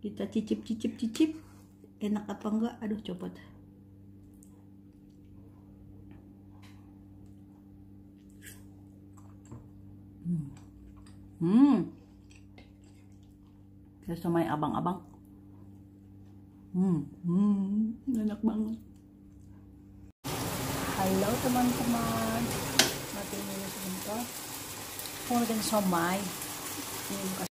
kita cicip cicip. Cicip enak apa enggak? Aduh copot. Hmm, hmm. saya sama abang-abang. Hmm. hmm. Enak banget. Halo teman-teman. Mati dulu sebentar. Mau bikin somai. Ini bukan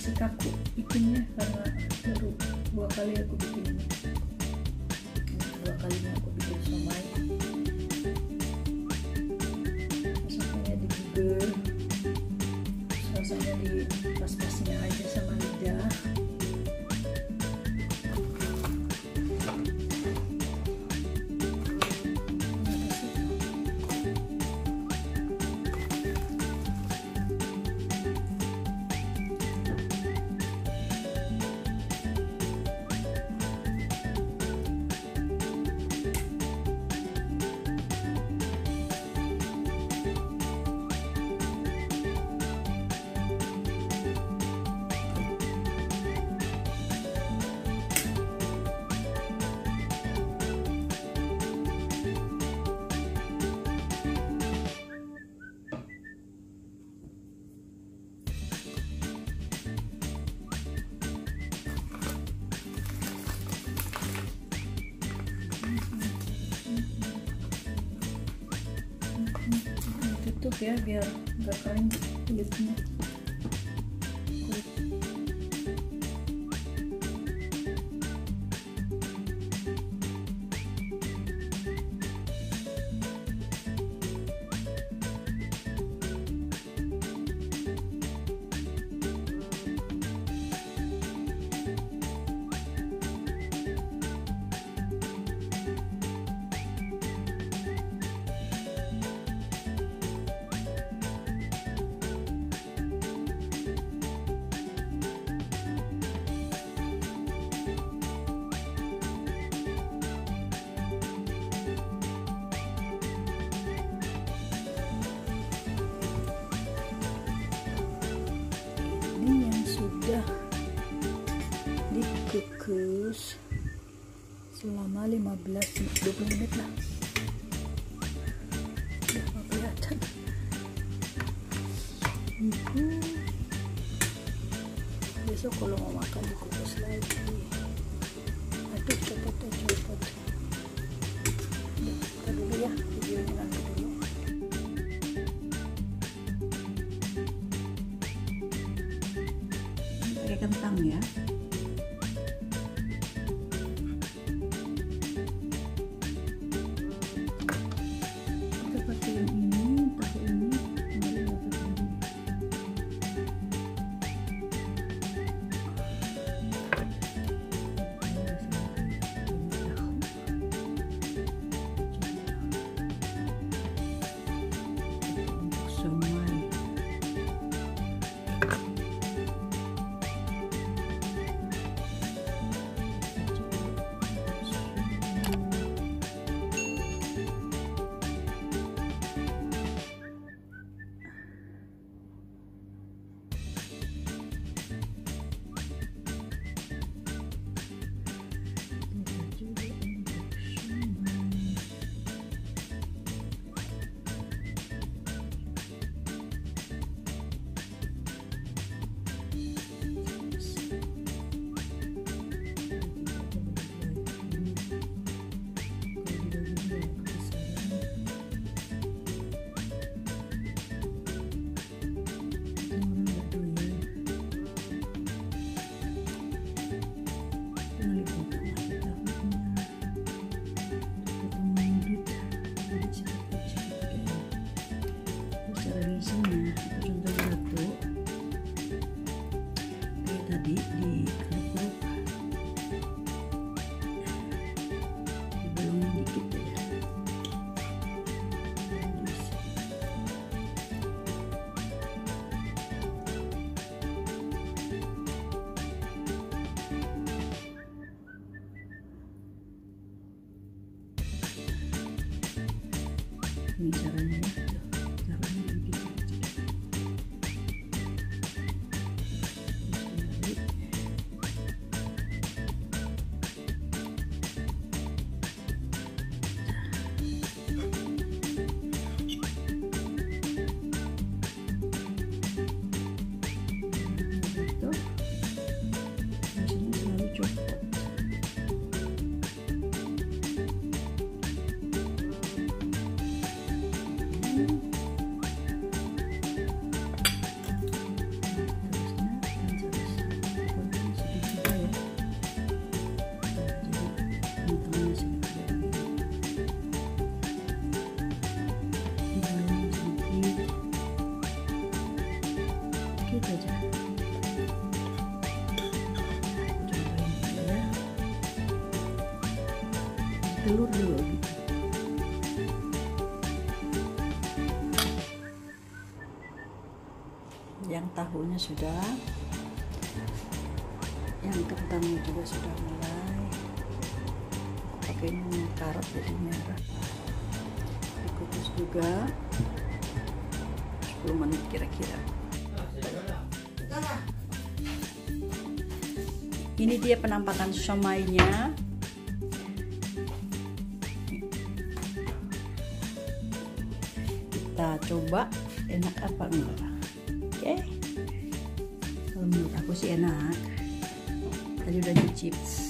masih kaku. Bikinnya karena baru dua kali aku bikin. Dua kalinya aku bikin somai. Rasanya di Google rasanya di pas-pasnya aja to here we are referring to listener terus selama 15 20 menit lah. Hmm. besok kalau mau makan dikukus lagi. Aduh cepet aja cepet. Kita dulu ya video ini nanti dulu. Pakai kentang ya. Tadi di dikit aja ini caranya telur dulu. Gitu yang tahunya sudah. Yang kentangnya juga sudah mulai. Pakai karot jadi merah dikukus juga. 10 menit kira-kira. Ini dia penampakan somainya coba enak apa enggak? Oke. Kalau menurut aku sih enak. Tadi udah chips